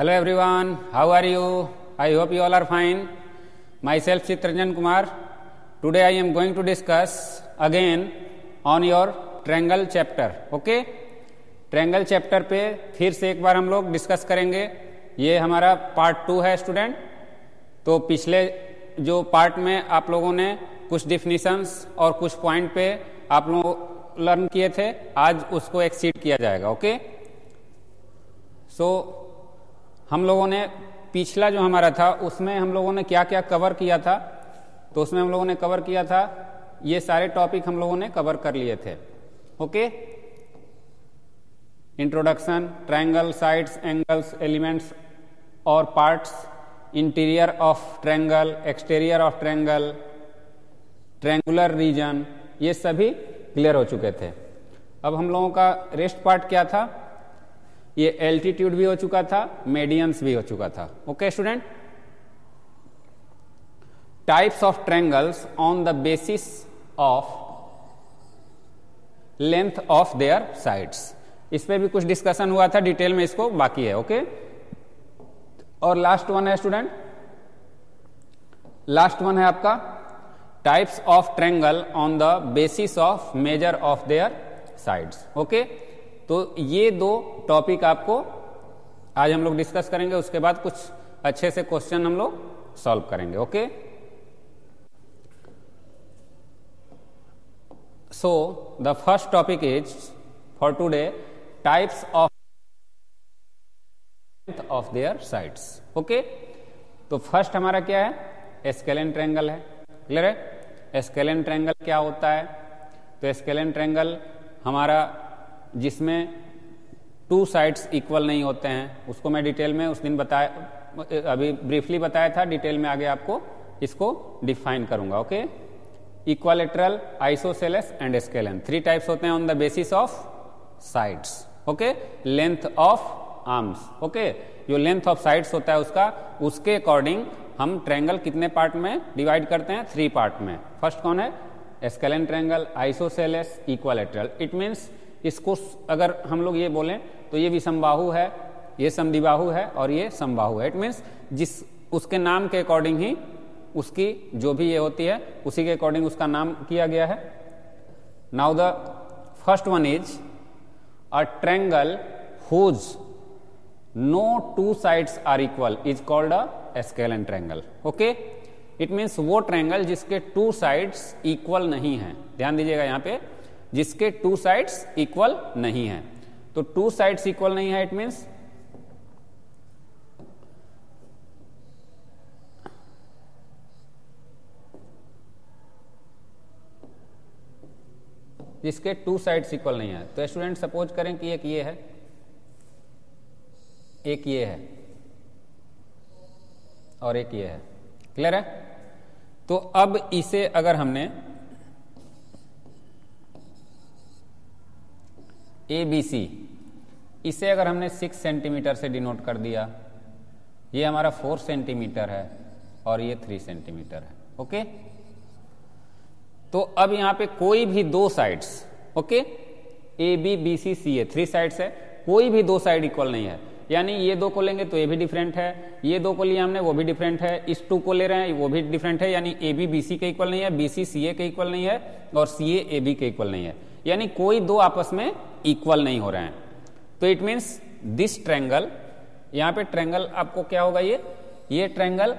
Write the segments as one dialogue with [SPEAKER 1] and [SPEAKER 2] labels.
[SPEAKER 1] Hello everyone how are you I hope you all are fine myself Chitranjan Kumar today I am going to discuss again on your triangle chapter okay triangle chapter पे फिर से एक बार हम लोग discuss करेंगे। ये हमारा part two है स्टूडेंट तो पिछले जो पार्ट में आप लोगों ने कुछ डिफिनीशंस और कुछ पॉइंट पे आप लोग लर्न किए थे आज उसको एक्सीड किया जाएगा ओके okay? सो so, हम लोगों ने पिछला जो हमारा था, उसमें हम लोगों ने क्या क्या कवर किया था? तो उसमें हम लोगों ने कवर किया था, ये सारे टॉपिक हम लोगों ने कवर कर लिए थे। Okay introduction triangle sides angles elements और parts interior of triangle exterior of triangle triangular region ये सभी क्लियर हो चुके थे। अब हम लोगों का रेस्ट पार्ट क्या था? ये एल्टीट्यूड भी हो चुका था मेडियंस भी हो चुका था। Okay student types of triangles on the basis of length of their sides इस पर भी कुछ डिस्कशन हुआ था डिटेल में इसको बाकी है ओके और लास्ट वन है स्टूडेंट लास्ट वन है आपका। Types of triangle on the basis of measure of their sides okay तो ये दो टॉपिक आपको आज हम लोग डिस्कस करेंगे, उसके बाद कुछ अच्छे से क्वेश्चन हम लोग सॉल्व करेंगे okay so the first topic is for today types of of their sides okay तो फ़र्स्ट हमारा क्या है? स्केलन ट्रेंगल है क्लियर है? स्केलन ट्रेंगल क्या होता है? तो स्केलन ट्रेंगल हमारा जिसमें टू साइड्स इक्वल नहीं होते हैं। उसको मैं डिटेल में उस दिन बताया, अभी ब्रीफली बताया था डिटेल में आगे आपको इसको डिफाइन करूँगा okay equilateral isosceles and scalene three types होते हैं on the basis of sides okay length of arms okay जो लेंथ ऑफ़ साइड्स होता है उसका, उसके अकॉर्डिंग हम ट्रैंगल कितने पार्ट में डिवाइड करते हैं? थ्री पार्ट में। फ़र्स्ट कौन है? Scalene triangle isosceles equilateral it means इसको अगर हम लोग ये बोलें तो ये भी समबाहु है, ये समदिबाहु है और ये समबाहु है। इट मीन्स जिस, उसके नाम के अकॉर्डिंग ही उसकी जो भी ये होती है, उसी के अकॉर्डिंग उसका नाम किया गया है। Now the first one is a triangle whose no two sides are equal is called a scalene triangle okay it means वो ट्रैंगल जिसके टू साइड्स इक्वल नहीं है। ध्यान दीजिएगा यहाँ पे। जिसके टू साइड्स इक्वल नहीं है। तो टू साइड्स इक्वल नहीं है इट मीन्स जिसके टू साइड्स इक्वल नहीं है। तो स्टूडेंट सपोज़ करें कि एक ये है, एक ये है, और एक ये है। क्लियर है? तो अब इसे अगर हमने ए बी सी इसे अगर हमने सिक्स सेंटीमीटर से डिनोट कर दिया, ये हमारा फोर सेंटीमीटर है और ये थ्री सेंटीमीटर है ओके तो अब यहाँ पे कोई भी दो sides okay A B B C C A three sides है, कोई भी दो साइड इक्वल नहीं है। यानी ये दो को लेंगे तो ये भी डिफरेंट है, ये दो को लिया हमने, वो भी डिफरेंट है, इस टू को ले रहे हैं, वो भी डिफरेंट है, यानी ए बी बी सी के इक्वल नहीं है बी सी सी ए के इक्वल नहीं है, और सी ए ए बी के इक्वल नहीं है। यानी कोई दो आपस में इक्वल नहीं हो रहे हैं। तो इट मीन्स दिस ट्रैंगल यहाँ पे ट्रैंगल आपको क्या होगा ये? ये ट्रैंगल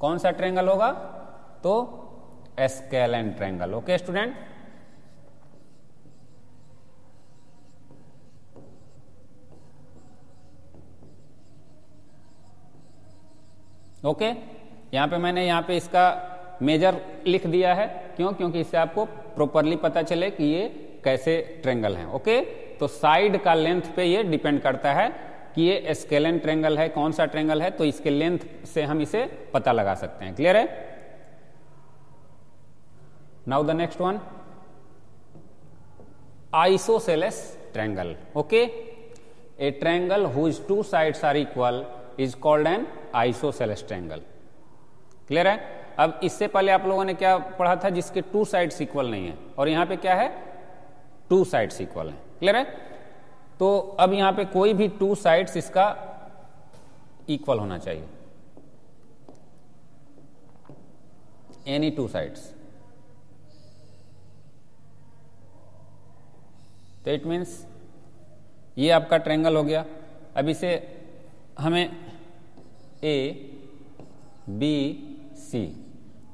[SPEAKER 1] कौन सा ट्रैंगल होगा? तो scalene triangle okay student okay यहाँ पे मैंने यहाँ पे इसका मेजर लिख दिया है। क्यों? क्योंकि इससे आपको प्रॉपरली पता चले कि ये कैसे ट्रेंगल है ओके तो साइड का लेंथ पे ये डिपेंड करता है कि ये स्केलन ट्रेंगल है, कौन सा ट्रेंगल है तो इसके लेंथ से हम इसे पता लगा सकते हैं। क्लियर है? Now the next one isosceles triangle okay a triangle whose two sides are equal is called an isosceles triangle clear है? अब इससे पहले आप लोगों ने क्या पढ़ा था जिसके टू साइड्स इक्वल नहीं है? और यहाँ पे क्या है? टू साइड्स इक्वल है। क्लियर है? तो अब यहाँ पे कोई भी टू साइड्स इसका इक्वल होना चाहिए। एनी टू साइड्स तो इट मीन्स ये आपका ट्रेंगल हो गया। अब इसे हमें ए बी सी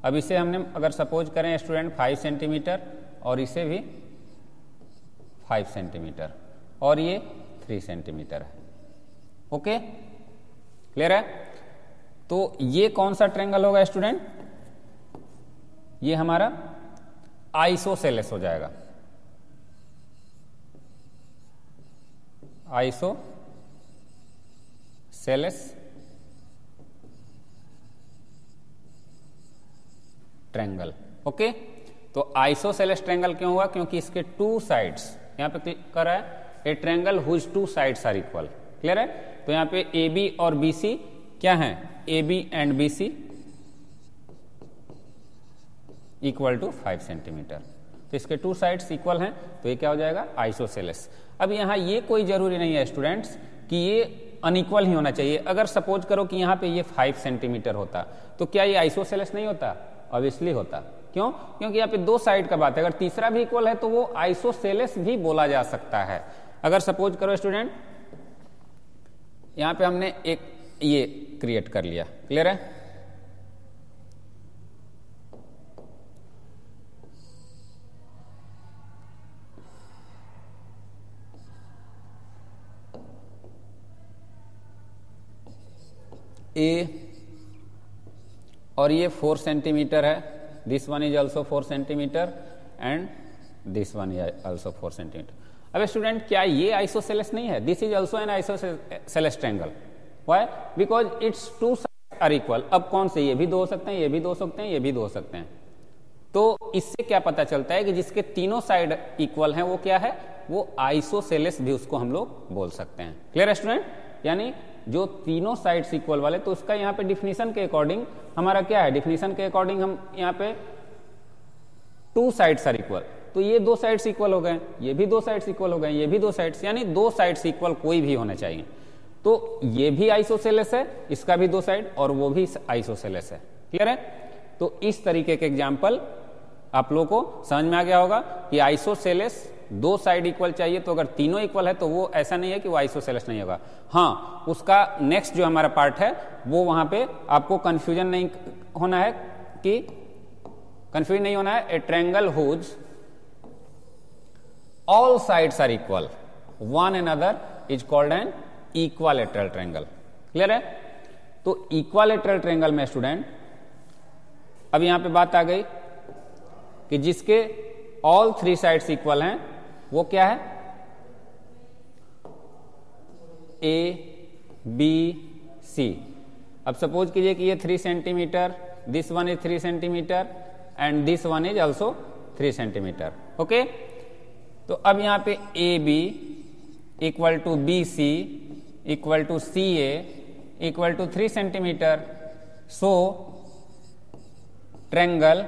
[SPEAKER 1] अब इसे हमने, अगर सपोज़ करें स्टूडेंट फाइव सेंटीमीटर, और इसे भी फाइव सेंटीमीटर, और ये थ्री सेंटीमीटर है। ओके? क्लियर है? तो ये कौन सा ट्रेंगल होगा स्टूडेंट? ये हमारा आइसोसेलेस हो जाएगा। आइसो सेलेस ट्रेंगल ओके तो आइसोसेलेस ट्रेंगल क्यों हुआ? क्योंकि इसके टू साइड्स यहाँ पे कर रहा है a triangle whose two sides are equal clear है? तो यहाँ पे ए बी और बी सी क्या है? A B and B C equal to five centimetre तो इसके टू साइड्स इक्वल हैं तो ये क्या हो जाएगा? आइसोसेलेस अब यहाँ ये कोई ज़रूरी नहीं है स्टूडेंट्स कि ये अनइक्वल ही होना चाहिए। अगर सपोज़ करो कि यहाँ पे ये फाइव सेंटीमीटर होता तो क्या ये आइसोसेलेस नहीं होता? ऑब्वियसली होता। क्यों? क्योंकि यहाँ पे दो साइड का बात है। अगर तीसरा भी इक्वल है तो वो आइसोसेलेस भी बोला जा सकता है। अगर सपोज़ करो स्टूडेंट यहाँ पे हमने एक ये क्रिएट कर लिया। क्लियर है? ए और ये फोर सेंटीमीटर है। This one is also four centimetre and this one is also four centimetre अब स्टूडेंट क्या ये आइसोसेलेस नहीं है? This is also an isosceles triangle why because it's two are equal अब कौन से? ये भी दो हो सकते हैं, ये भी दो सकते हैं, ये भी दो हो सकते हैं। तो इससे क्या पता चलता है कि जिसके तीनों साइड इक्वल हैं, वो क्या है? वो आइसोसेलेस भी उसको हम लोग बोल सकते हैं। क्लियर स्टूडेंट यानी जो तीनों साइड्स इक्वल वाले तो उसका यहाँ पे डिफिनीशन के अकॉर्डिंग हमारा क्या है? डिफिनीशन के अकॉर्डिंग हम यहाँ पे टू साइड्स आर इक्वल तो ये दो साइड्स इक्वल हो गए, ये भी दो साइड्स इक्वल हो गए, ये भी दो साइड्स यानी दो साइड्स इक्वल कोई भी होना चाहिए। तो ये भी आइसोसेलेस है, इसका भी दो साइड और वो भी आइसोसेलेस है। क्लियर है? तो इस तरीके के एग्ज़ाम्पल आप लोगों को समझ में आ गया होगा कि आइसोसेलेस दो साइड इक्वल चाहिए तो अगर तीनों इक्वल है तो वो ऐसा नहीं है कि वो आइसोसेलेस नहीं होगा। हाँ उसका नेक्स्ट जो हमारा पार्ट है, वो वहाँ पे आपको कंफ्यूजन नहीं होना है कि कंफ्यूजन नहीं होना है a triangle whose all sides are equal one and other is called an equilateral triangle clear है? तो इक्वालेटरल ट्रेंगल में स्टूडेंट अब यहाँ पे बात आ गई कि जिसके ऑल थ्री साइड्स इक्वल हैं वो क्या है? ए बी सी अब सपोज़ कीजिए कि ये three centimetre this one is three centimetre and this one is also three centimetre okay तो अब यहाँ पे A B equal to B C equal to C A equal to three centimetre so triangle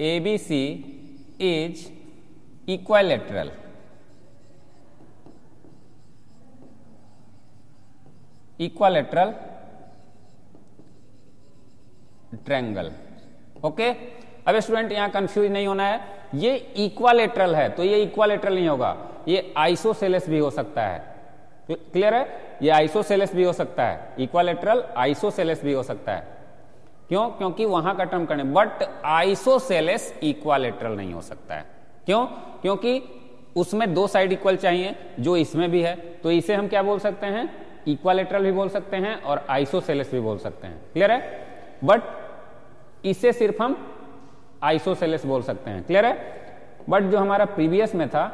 [SPEAKER 1] A B C is equilateral. Equilateral triangle okay अब student यहाँ confuse नहीं होना है। ये इक्वालेटरल है तो ये इक्वालेटरल नहीं होगा। ये आइसोसेलेस भी हो सकता है। क्लियर है? ये आइसोसेलेस भी हो सकता है। इक्वालेटरल आइसोसेलेस भी हो सकता है। क्यों? क्योंकि वहाँ का टर्म करने बट आइसोसेलेस इक्वालेटरल नहीं हो सकता है। क्यों? क्योंकि उसमें दो साइड इक्वल चाहिए, जो इसमें भी है। तो इसे हम क्या बोल सकते हैं? इक्वालेटरल भी बोल सकते हैं और आइसोसेलेस भी बोल सकते हैं। क्लियर है? बट इसे सिर्फ़ हम आइसोसेलेस बोल सकते हैं। क्लियर है? बट जो हमारा प्रीवियस में था,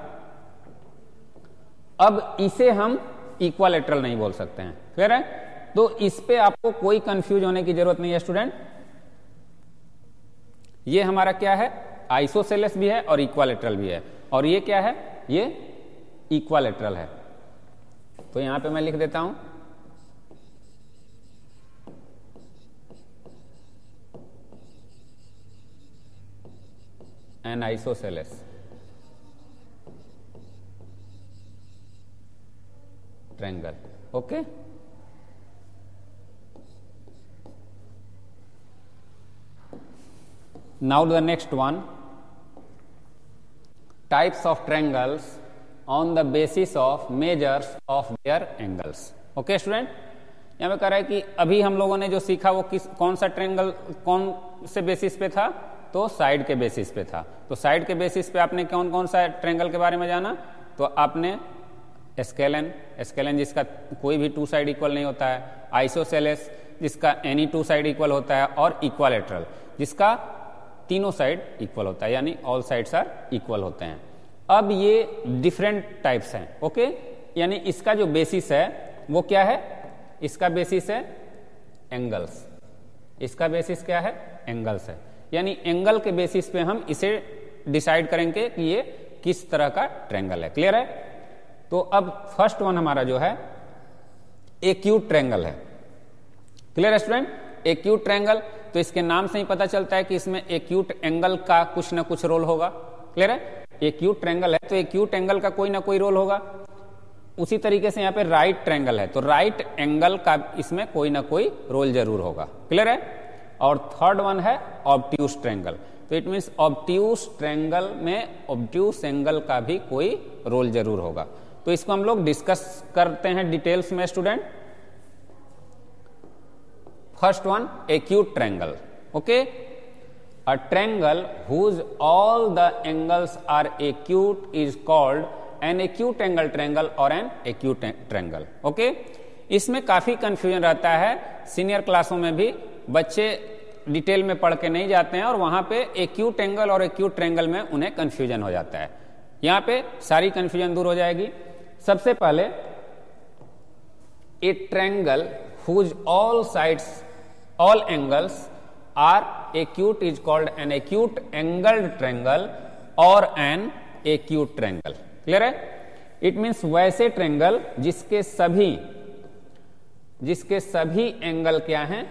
[SPEAKER 1] अब इसे हम इक्वालेटरल नहीं बोल सकते हैं। क्लियर है? तो इस पे आपको कोई कंफ्यूज होने की ज़रूरत नहीं है स्टूडेंट ये हमारा क्या है? आइसोसेलेस भी है और इक्वालेट्रल भी है। और ये क्या है? ये इक्वालेट्रल है। तो यहाँ पे मैं लिख देता हूँ। An isosceles triangle okay now the next one types of triangles on the basis of measures of their angles okay student यहाँ पे कह रहा है कि अभी हम लोगों ने जो सीखा वो किस, कौन सा ट्रेंगल कौन से बेसिस पे था? तो साइड के बेसिस पे था। तो साइड के बेसिस पे आपने कौन कौन सा ट्रेंगल के बारे में जाना? तो आपने स्केलन स्केलन जिसका कोई भी टू साइड इक्वल नहीं होता है आइसोसेलेस जिसका एनी टू साइड इक्वल होता है, और इक्वालेटरल जिसका तीनों साइड इक्वल होता है, यानी ऑल साइड्स आर इक्वल होते हैं। अब ये डिफरेंट टाइप्स हैं ओके यानी इसका जो बेसिस है, वो क्या है? इसका बेसिस है एंगल्स इसका बेसिस क्या है? एंगल्स है। यानी एंगल के बेसिस पे हम इसे डिसाइड करेंगे कि ये किस तरह का ट्रेंगल है। क्लियर है? तो अब फ़र्स्ट वन हमारा जो है एक्यूट ट्रेंगल है। क्लियर स्टूडेंट एक्यूट ट्रेंगल तो इसके नाम से ही पता चलता है कि इसमें एक्यूट एंगल का कुछ ना कुछ रोल होगा। क्लियर है? एक्यूट ट्रेंगल है तो एक्यूट एंगल का कोई ना कोई रोल होगा। उसी तरीके से यहाँ पे राइट ट्रेंगल है तो राइट एंगल का इसमें कोई ना कोई रोल ज़रूर होगा। क्लियर है? और थर्ड वन है ऑब्ट्यूस ट्रेंगल तो इट मीन ऑब्ट्यूस ट्रेंगल में ऑब्ट्यूस एंगल का भी कोई रोल ज़रूर होगा। तो इसको हम लोग डिस्कस करते हैं डिटेल्स में student first one acute triangle okay a triangle whose all the angles are acute is called an acute angle triangle or an acute triangle. Okay? इसमें काफ़ी कंफ्यूजन रहता है। सीनियर क्लासों में भी बच्चे डिटेल में पढ़ के नहीं जाते हैं और वहाँ पे एक्यूट एंगल और एक्यूट ट्रेंगल में उन्हें कंफ्यूजन हो जाता है। यहाँ पे सारी कंफ्यूजन दूर हो जाएगी। सबसे पहले a triangle whose all sides all angles are acute is called an acute angled triangle or an acute triangle. Clear है? इट मीन्स वैसे ट्रेंगल जिसके सभी जिसके सभी एंगल क्या हैं?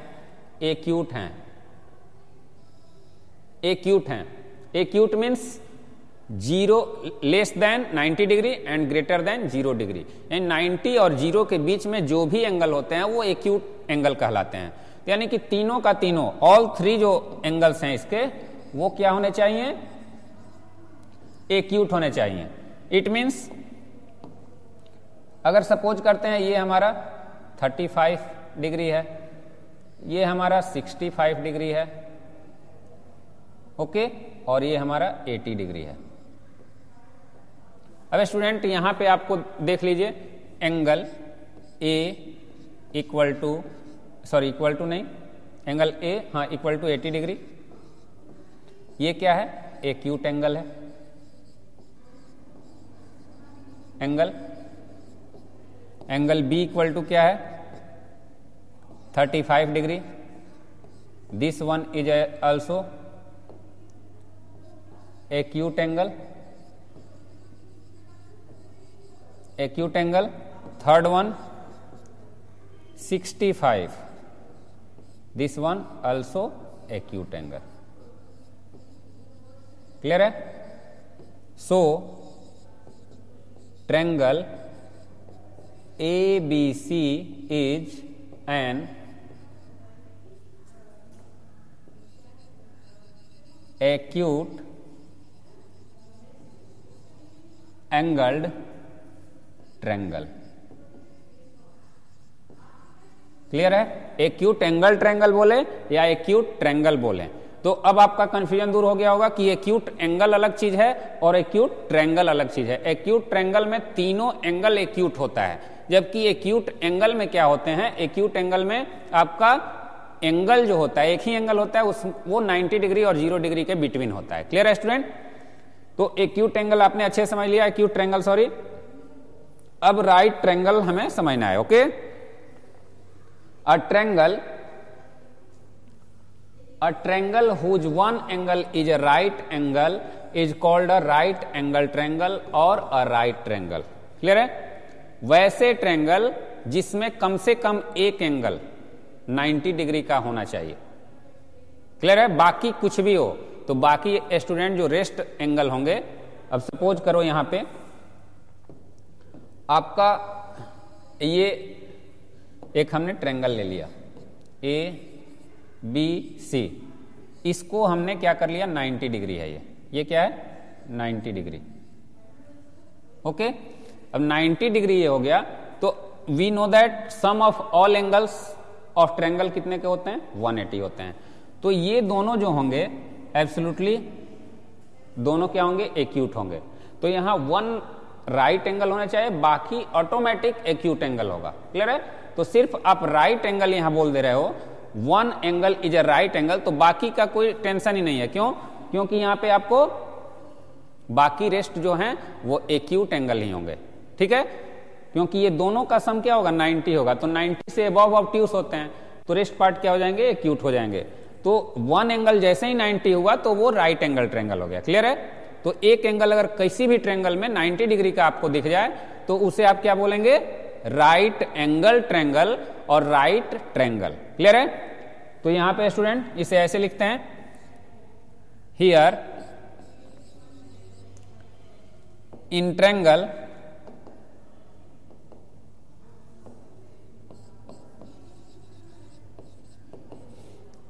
[SPEAKER 1] एक्यूट हैं। एक्यूट हैं। Acute means zero less than 90 degree and greater than zero degree यानी 90 और ज़ीरो के बीच में जो भी एंगल होते हैं, वो एक्यूट एंगल कहलाते हैं। यानी कि तीनों का तीनों ऑल थ्री जो एंगल्स हैं इसके, वो क्या होने चाहिए? एक्यूट होने चाहिए। इट मीन्स अगर सपोज़ करते हैं, ये हमारा 35 डिग्री है, ये हमारा 65 डिग्री है ओके और ये हमारा 80 डिग्री है। अब स्टूडेंट यहाँ पे आपको देख लीजिए angle A equal to sorry equal to नहीं एंगल ए हाँ इक्वल टू 80 डिग्री ये क्या है? एक्यूट एंगल है. Angle angle B equal to क्या है? 35 degree this one is also acute angle acute angle third one 65 this one also acute angle clear hai so triangle abc is an acute angled triangle clear है acute angle triangle बोले या acute triangle बोले। तो अब आपका confusion दूर हो गया होगा कि एक्यूट एंगल अलग चीज़ है और एक्यूट ट्रैंगल अलग चीज़ है। एक्यूट ट्रैंगल में तीनों एंगल एक्यूट होता है। जबकि एक्यूट एंगल में क्या होते हैं? एक्यूट एंगल में आपका एंगल जो होता है, एक ही एंगल होता है, उस, वो 90 डिग्री और ज़ीरो डिग्री के बिटवीन होता है। क्लियर है स्टूडेंट तो एक्यूट एंगल आपने अच्छे समझ लिया एक्यूट ट्रैंगल सॉरी अब राइट ट्रैंगल हमें समझना है okay okay? A triangle a triangle whose one angle is a right angle is called a right angle triangle or a right triangle clear है वैसे ट्रैंगल जिसमें कम से कम एक एंगल 90 डिग्री का होना चाहिए क्लियर है बाकी कुछ भी हो तो बाकी स्टूडेंट जो रेस्ट एंगल होंगे अब सपोज़ करो यहाँ पे आपका ये एक हमने ट्रेंगल ले लिया। ए बी सी इसको हमने क्या कर लिया? 90 डिग्री है ये। ये क्या है? 90 डिग्री। ओके? अब 90 डिग्री ये हो गया। तो we know that sum of all angles of triangle कितने के होते हैं? 180 होते हैं। तो ये दोनों जो होंगे एब्सोल्युटली दोनों क्या होंगे? एक्यूट होंगे। तो यहाँ वन राइट एंगल होना चाहिए, बाकी ऑटोमेटिक एक्यूट एंगल होगा। क्लियर है? तो सिर्फ़ आप राइट एंगल यहाँ बोल दे रहे हो। One angle is a right angle तो बाकी का कोई टेंशन ही नहीं है। क्यों? क्योंकि यहाँ पे आपको बाकी रेस्ट जो है, वो एक्यूट एंगल ही होंगे। ठीक है? क्योंकि ये दोनों का सम क्या होगा? 90 होगा। तो 90 से अबव ऑप्ट्यूस होते हैं। तो रेस्ट पार्ट क्या हो जाएँगे? एक्यूट हो जाएँगे। तो वन एंगल जैसे ही 90 हुआ तो वो राइट एंगल ट्रेंगल हो गया। क्लियर है? तो एक एंगल अगर किसी भी ट्रेंगल में 90 डिग्री का आपको दिख जाए तो उसे आप क्या बोलेंगे? राइट एंगल ट्रेंगल और राइट ट्रेंगल। क्लियर है? तो यहाँ पे स्टूडेंट इसे ऐसे लिखते हैं। Here in triangle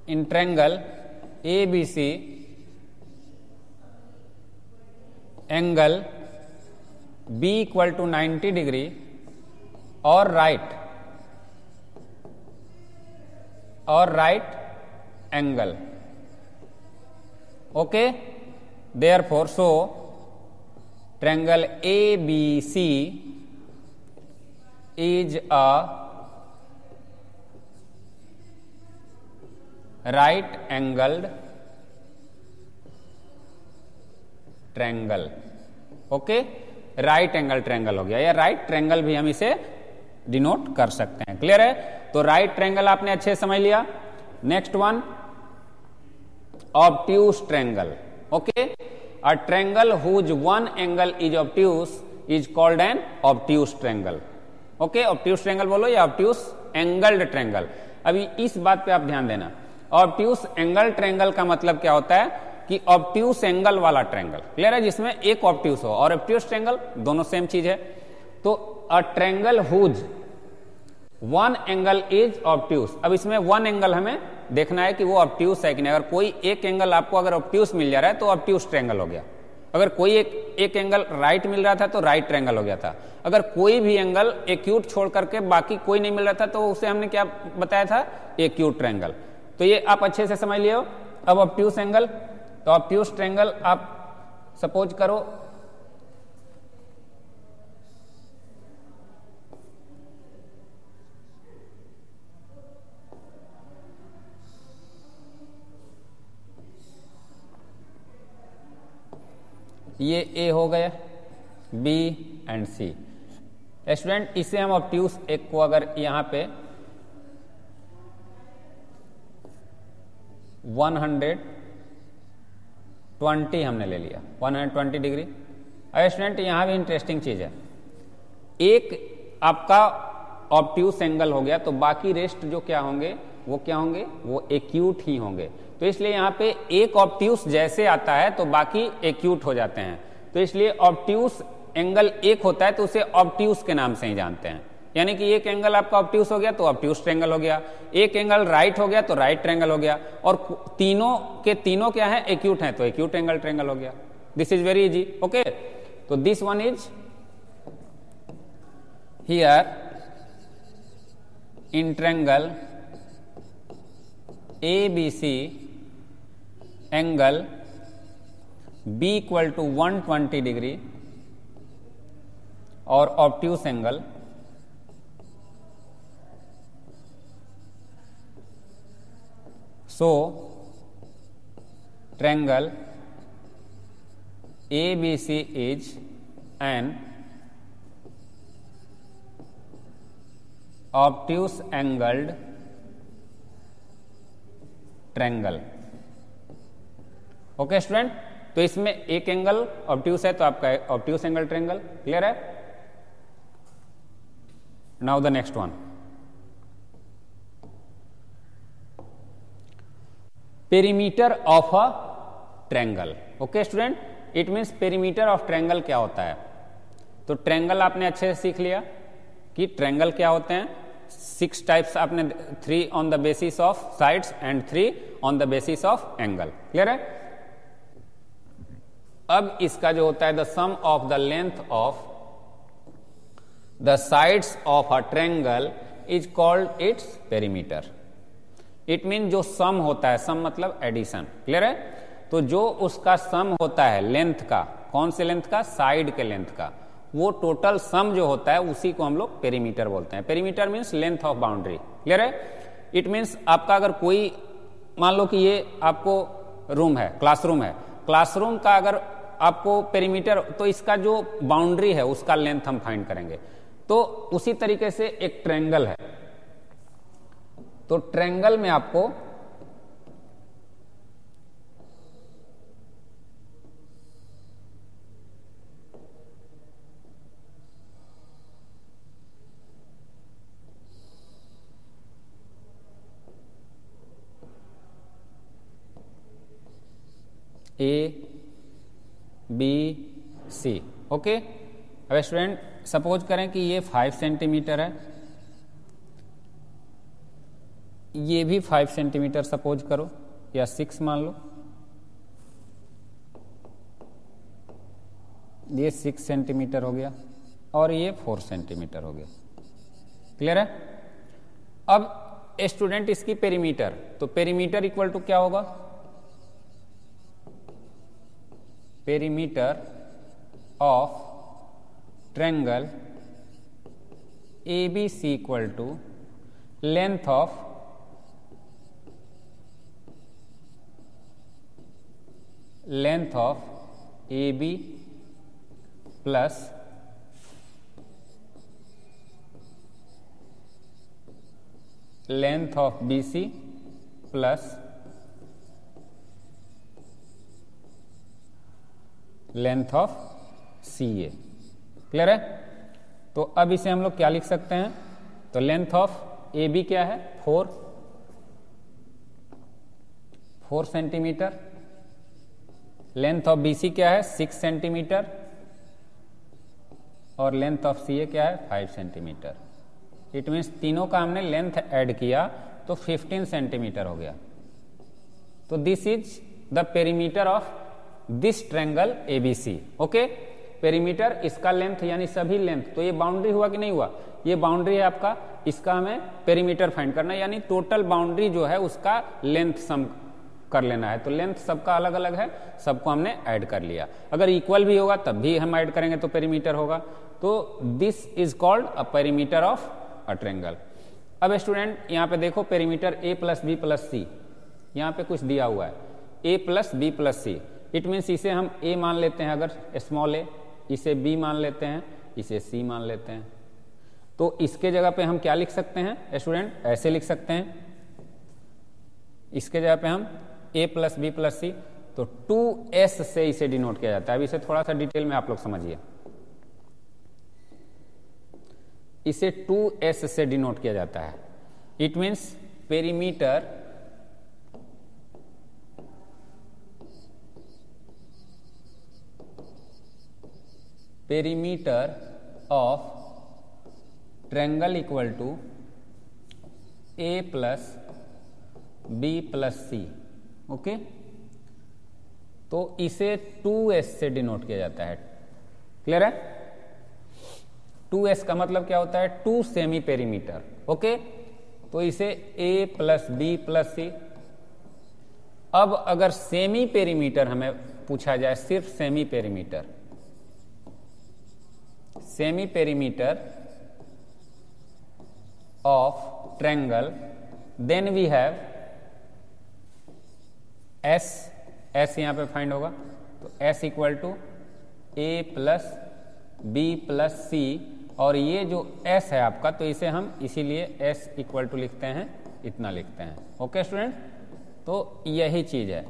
[SPEAKER 1] in triangle ABC angle, B equal to 90 degree और राइट और right angle okay therefore so triangle A B C is a right angled triangle okay right angle triangle हो गया. या right right triangle भी हम इसे denote कर सकते हैं। क्लियर है? तो राइट ट्रैंगल आपने अच्छे समझ लिया। Next one obtuse triangle okay a triangle whose one angle is obtuse is called an obtuse triangle okay obtuse triangle बोलो या ऑब्ट्यूस एंगल्ड ट्रैंगल अभी इस बात पे आप ध्यान देना। ऑब्ट्यूस एंगल ट्रेंगल का मतलब क्या होता है? कि ऑब्ट्यूस एंगल वाला ट्रेंगल क्लियर है? जिसमें एक ऑब्ट्यूस हो। और ऑब्ट्यूस ट्रेंगल दोनों सेम चीज़ है। तो a triangle whose one angle is obtuse. अब इसमें वन एंगल हमें देखना है कि वो ऑब्ट्यूस है कि नहीं। अगर कोई एक एंगल आपको अगर ऑब्ट्यूस मिल जा रहा है तो ऑब्ट्यूस ट्रेंगल हो गया। अगर कोई एक एक एंगल राइट मिल रहा था तो राइट ट्रेंगल हो गया था। अगर कोई भी एंगल एक्यूट छोड़ करके बाकी कोई नहीं मिल रहा था तो उसे हमने क्या बताया था? एक्यूट ट्रेंगल तो ये आप अच्छे से समझ लियो अब ऑप्ट्यूस एंगल तो ऑप्ट्यूस ट्रेंगल आप सपोज़ करो ये ए हो गया बी एंड सी स्टूडेंट इसे हम ऑप्ट्यूस एक को अगर यहाँ पे 120 हमने ले लिया 120 डिग्री। अरे स्टूडेंट यहाँ भी इंटरेस्टिंग चीज़ है। एक आपका ऑप्ट्यूस एंगल हो गया तो बाकी रेस्ट जो क्या होंगे, वो क्या होंगे? वो एक्यूट ही होंगे। तो इसलिए यहाँ पे एक ऑप्ट्यूस जैसे आता है तो बाकी एक्यूट हो जाते हैं। तो इसलिए ऑप्ट्यूस एंगल एक होता है तो उसे ऑप्ट्यूस के नाम से ही जानते हैं। यानी कि एक एंगल आपका ऑप्ट्यूस हो गया तो ऑप्ट्यूस ट्रेंगल हो गया। एक एंगल राइट हो गया तो राइट ट्रेंगल हो गया। और तीनों के तीनों क्या है? एक्यूट है तो एक्यूट एंगल ट्रेंगल हो गया। This is very easy okay तो this one is here in triangle A B C angle B equal to 120 degree और obtuse angle so triangle A B C is an obtuse angled triangle okay student तो इसमें एक angle obtuse है तो आपका obtuse angle triangle clear है? Now the next one perimeter of a triangle okay student it means perimeter of triangle क्या होता है? तो ट्रैंगल आपने अच्छे से सीख लिया कि ट्रैंगल क्या होते हैं? सिक्स टाइप्स आपने three on the basis of sides and three on the basis of angle clear है? अब इसका जो होता है the sum of the length of the sides of a triangle is called its perimeter it mean जो sum होता है सम मतलब एडिशन क्लियर है? तो जो उसका सम होता है लेंथ का, कौन से लेंथ का? साइड के लेंथ का. वो टोटल सम जो होता है, उसी को हम लोग पेरीमीटर बोलते हैं. Perimeter means length of boundary clear है? इट मीन्स आपका अगर कोई, मान लो कि ये आपको रूम है क्लासरूम है. क्लासरूम का अगर आपको पेरीमीटर तो इसका जो बाउंड्री है, उसका लेंथ हम फाइंड करेंगे। तो उसी तरीके से एक ट्रेंगल है। तो ट्रेंगल में आपको ए बी सी ओके अब स्टूडेंट सपोज़ करें कि ये फाइव सेंटीमीटर है। ये भी फाइव सेंटीमीटर सपोज़ करो, या सिक्स मान लो। ये सिक्स सेंटीमीटर हो गया, और ये फोर सेंटीमीटर हो गया। क्लियर है? अब स्टूडेंट इसकी पेरीमीटर तो पेरीमीटर इक्वल टू क्या होगा? perimeter of triangle ABC equal to length of length of AB plus length of BC plus length of C A. Clear है? तो अब इसे हम लोग क्या लिख सकते हैं? तो लेंथ ऑफ़ ए बी क्या है? Four. Four centimetre. Length of B C क्या है? Six centimetre. और लेंथ ऑफ़ सी ए क्या है? Five centimetre. इट मीन्स तीनों का हमने लेंथ ऐड किया तो फिफ्टीन सेंटीमीटर हो गया। तो this is the perimeter of this triangle ABC okay perimeter इसका लेंथ यानी सभी लेंथ तो ये बाउंड्री हुआ कि नहीं हुआ? ये बाउंड्री है आपका, इसका हमें पेरीमीटर फाइंड करना यानी टोटल बाउंड्री जो है उसका लेंथ सम कर लेना है। तो लेंथ सबका अलग अलग है, सबको हमने ऐड कर लिया। अगर इक्वल भी होगा, तब भी हम ऐड करेंगे तो पेरीमीटर होगा। तो this is called a perimeter of a triangle अब स्टूडेंट यहाँ पे देखो perimeter A plus B plus C यहाँ पे कुछ दिया हुआ है। A plus B plus C it means इसे हम ए मान लेते हैं, अगर स्मॉल ए इसे बी मान लेते हैं, इसे सी मान लेते हैं। तो इसके जगह पे हम क्या लिख सकते हैं स्टूडेंट? ऐसे लिख सकते हैं। इसके जगह पे हम A plus B plus C तो टू एस से इसे डिनोट किया जाता है। अब इसे थोड़ा सा डिटेल में आप लोग समझिए। इसे टू एस से डिनोट किया जाता है। It means perimeter perimeter of triangle equal to A plus B plus C okay तो इसे 2s से डिनोट किया जाता है। क्लियर है? 2s का मतलब क्या होता है? टू सेमी पेरीमीटर ओके तो इसे a plus B plus C अब अगर सेमी पेरीमीटर हमें पूछा जाए, सिर्फ़ semi perimeter semi perimeter of triangle then we have S S यहाँ पे फाइंड होगा। तो S equal to A plus B plus C और ये जो एस है आपका तो इसे हम इसीलिए एस इक्वल टू लिखते हैं। इतना लिखते हैं। ओके स्टूडेंट तो यही चीज़ है।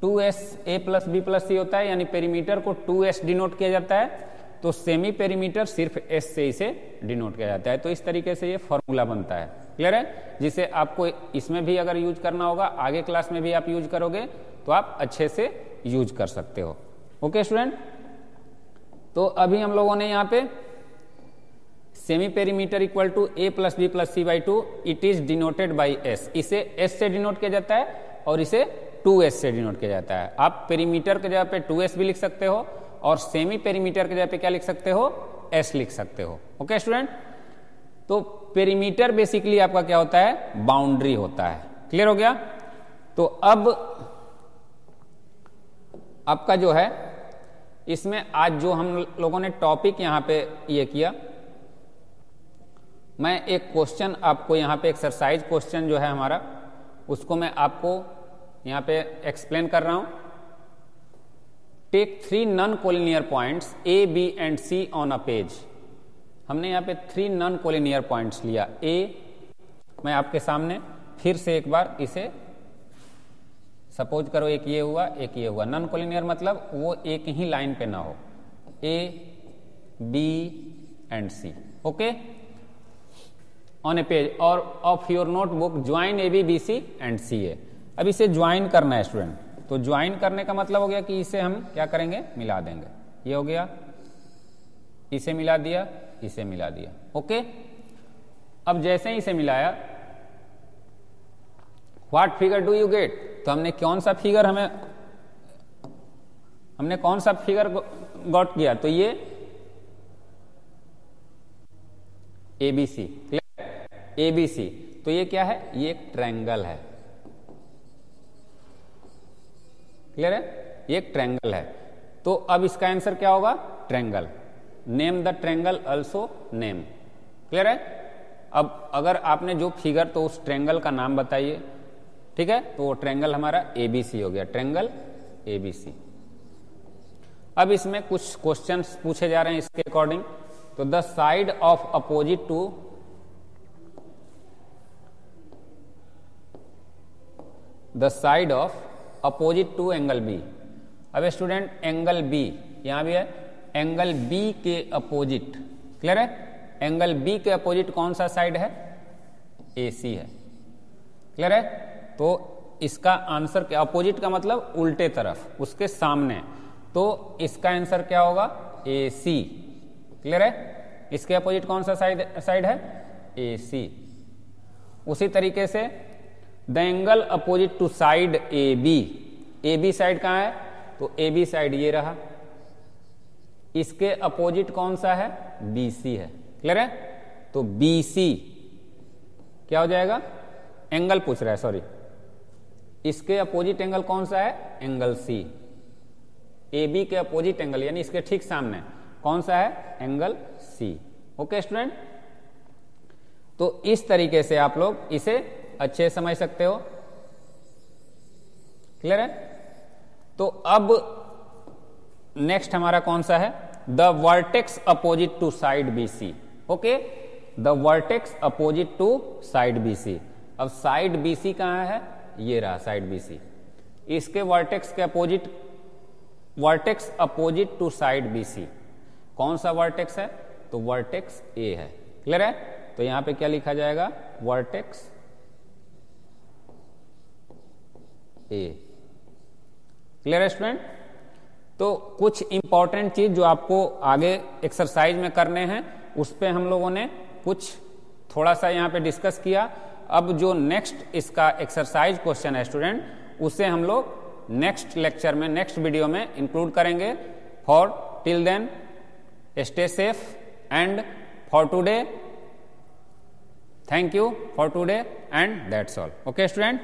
[SPEAKER 1] Two S A plus B plus C होता है, यानी पेरीमीटर को टू एस डिनोट किया जाता है। तो सेमी पेरीमीटर सिर्फ़ एस से इसे डिनोट किया जाता है। तो इस तरीके से ये फॉर्मूला बनता है। क्लियर है? जिसे आपको इसमें भी अगर यूज़ करना होगा, आगे क्लास में भी आप यूज़ करोगे तो आप अच्छे से यूज़ कर सकते हो। ओके स्टूडेंट तो अभी हम लोगों ने यहाँ पे semi perimeter equal to A plus B plus C by two it is denoted by S इसे एस से डिनोट किया जाता है और इसे टू एस से डिनोट किया जाता है। आप पेरीमीटर के जगह पे एस भी लिख सकते हो और सेमी पेरीमीटर के जगह पे क्या लिख सकते हो? एस लिख सकते हो। ओके स्टूडेंट तो पेरीमीटर बेसिकली आपका क्या होता है? बाउंड्री होता है। क्लियर हो गया? तो अब, आपका जो है, इसमें आज जो हम लोगों ने टॉपिक यहाँ पे ये किया, मैं एक क्वेश्चन आपको यहाँ पे एक्सरसाइज क्वेश्चन जो है हमारा, उसको मैं आपको यहाँ पे एक्सप्लेन कर रहा हूँ। Take three non collinear points A B and C on a page हमने यहाँ पे थ्री नॉन कोलिनियर पॉइंट्स लिया। ए मैं आपके सामने फिर से एक बार इसे सपोज़ करो, एक ये हुआ, एक ये हुआ। नॉन कोलिनियर मतलब वो एक ही लाइन पे ना हो। A B and C okay on a page और of your notebook join A B B C and C A अब इसे ज्वाइन करना है स्टूडेंट तो ज्वाइन करने का मतलब हो गया कि इसे हम क्या करेंगे? मिला देंगे। ये हो गया। इसे मिला दिया, इसे मिला दिया। ओके? अब जैसे ही इसे मिलाया what figure do you get तो हमने कौन सा फिगर हमें, हमने कौन सा फिगर गॉट किया? तो ये एबीसी एबीसी तो ये क्या है? ये एक ट्रैंगल है। क्लियर है? ये एक ट्रैंगल है। तो अब इसका आंसर क्या होगा? Triangle name the triangle also name clear है? अब अगर आपने जो फिगर तो उस ट्रैंगल का नाम बताइए। ठीक है? तो वो ट्रैंगल हमारा एबीसी हो गया। ट्रैंगल एबीसी अब इसमें कुछ क्वेश्चंस पूछे जा रहे हैं इसके अकॉर्डिंग तो the side of opposite to the side of opposite to angle B अब स्टूडेंट एंगल बी यहाँ भी है एंगल बी के अपोजिट क्लियर है? एंगल बी के अपोजिट कौन सा साइड है? ए सी है. क्लियर है? तो इसका आंसर क्या अपोजिट का मतलब उल्टे तरफ़, उसके सामने. तो इसका आंसर क्या होगा? ए सी क्लियर है? इसके अपोजिट कौन सा साइड साइड है? ए सी उसी तरीके से the angle opposite to side A B. A B side कहाँ है? तो ए बी साइड ये रहा। इसके अपोजिट कौन सा है? बी सी है। क्लियर है? तो बी सी क्या हो जाएगा? एंगल पूछ रहा है, सॉरी। इसके अपोजिट एंगल कौन सा है? Angle C. ए बी के अपोजिट एंगल, यानी इसके ठीक सामने। कौन सा है? Angle C. Okay, student? तो इस तरीके से आप लोग इसे अच्छे समझ सकते हो? क्लियर है? तो अब नेक्स्ट हमारा कौन सा है? The vertex opposite to side B C okay the vertex opposite to side B C अब साइड बी सी कहाँ है? ये रहा साइड बी सी इसके वर्टेक्स के opposite vertex opposite to side B C कौन सा वर्टेक्स है? तो वर्टेक्स ए है. क्लियर है? तो यहाँ पे क्या लिखा जाएगा? वर्टेक्स ए क्लियर है स्टूडेंट तो कुछ इंपॉर्टेंट चीज़ जो आपको आगे एक्सरसाइज में करने हैं, उस पर हम लोगों ने कुछ थोड़ा सा यहाँ पे डिस्कस किया। अब जो नेक्स्ट इसका एक्सरसाइज क्वेश्चन है स्टूडेंट उसे हम लोग नेक्स्ट लेक्चर में नेक्स्ट वीडियो में इंक्लूड करेंगे। For till then stay safe and for today thank you for today and that's all okay student